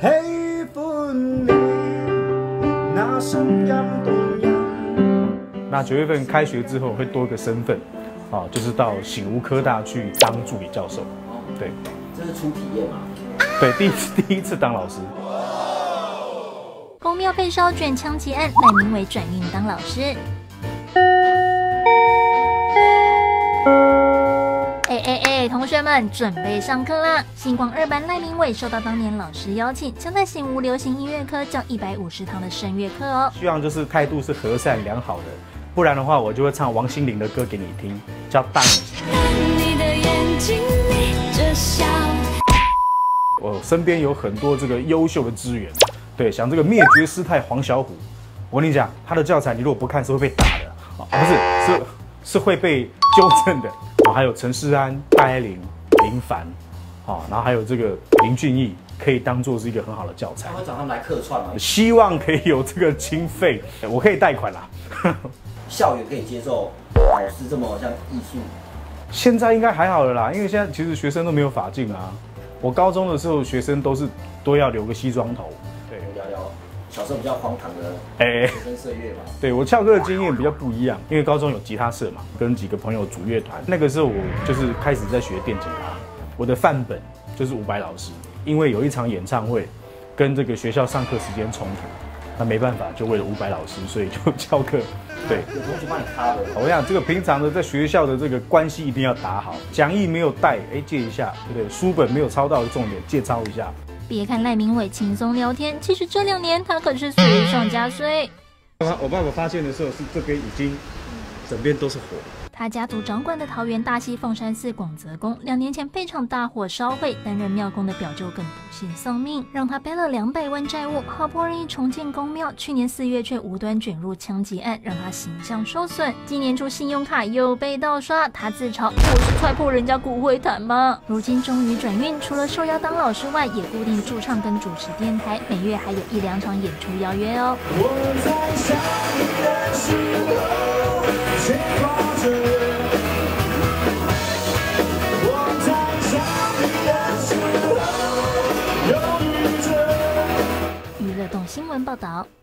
喜欢你那声音动人。那九月份开学之后会多一个身份，啊，就是到醒吾科大去当助理教授。对，这是初体验嘛？对，第一次第一次当老师。公庙被烧卷枪击案，赖明伟转运当老师。哎哎哎，同学们准备上课啦！星光二班赖明伟受到当年老师邀请，将在醒吾流行音乐科教一百五十堂的声乐课哦。希望就是态度是和善良好的，不然的话我就会唱王心凌的歌给你听，叫《大你的眼睛眯着笑。我身边有很多这个优秀的资源，对，像这个灭绝师太黄小虎，我跟你讲，他的教材你如果不看是会被打的，啊，不是，是是会被纠正的。还有陈世安、戴爱玲、林凡，好，然后还有这个林俊逸，可以当做是一个很好的教材。会找他们来客串吗？希望可以有这个经费，我可以贷款啦。校园可以接受老师这么像艺术？现在应该还好了啦，因为现在其实学生都没有法镜啊。我高中的时候，学生都是都要留个西装头。小时候比较荒唐的哎，学生岁月吧。对我翘课的经验比较不一样，因为高中有吉他社嘛，跟几个朋友组乐团。那个时候我就是开始在学电吉他，我的范本就是伍佰老师。因为有一场演唱会跟这个学校上课时间冲突，那没办法，就为了伍佰老师，所以就 翘课。对，有同学帮你擦的。我想这个平常的在学校的这个关系一定要打好。讲义没有带，哎，借一下，对不对？书本没有抄到的重点，借抄一下。别看赖明伟轻松聊天，其实这两年他可是雪上加岁。我爸爸发现的时候，是这边已经整边都是火。他家族掌管的桃园大溪凤山寺广泽宫，两年前被场大火烧毁，担任庙公的表舅更不幸丧命，让他背了两百万债务。好不容易重建宫庙，去年四月却无端卷入枪击案，让他形象受损。今年初信用卡又被盗刷，他自嘲：“我是踹破人家骨灰坛吗？”如今终于转运，除了受邀当老师外，也固定驻唱跟主持电台，每月还有一两场演出邀约哦。报道。